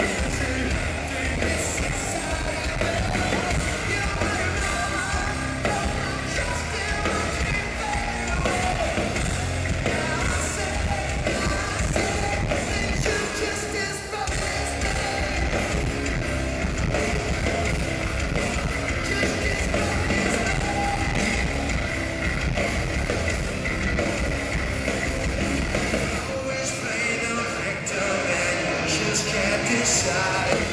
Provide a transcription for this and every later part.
Yeah. just can't decide.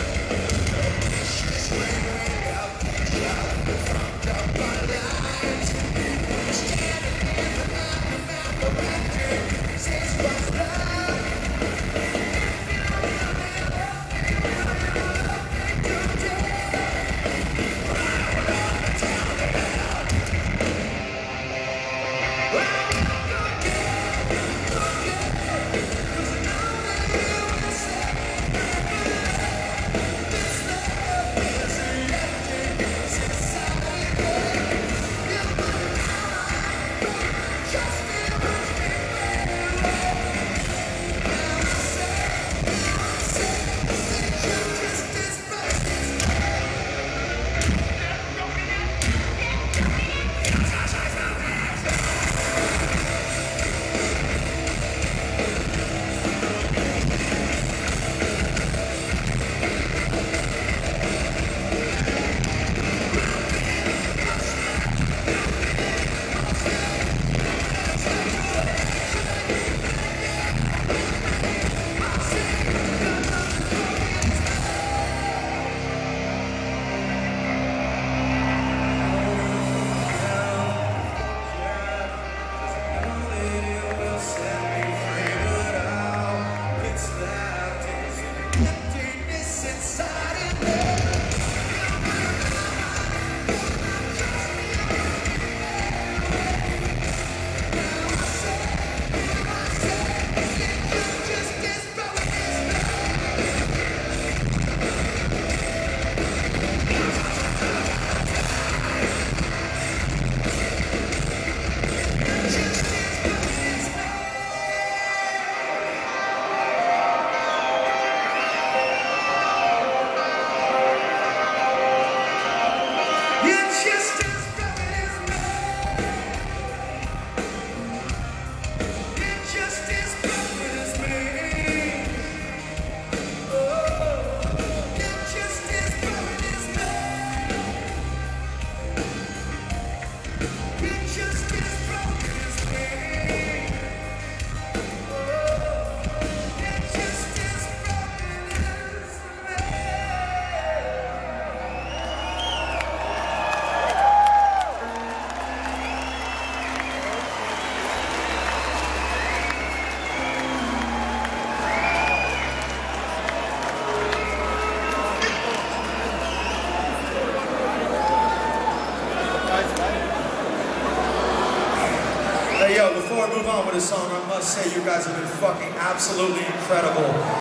yo, before I move on with this song, I must say you guys have been fucking absolutely incredible.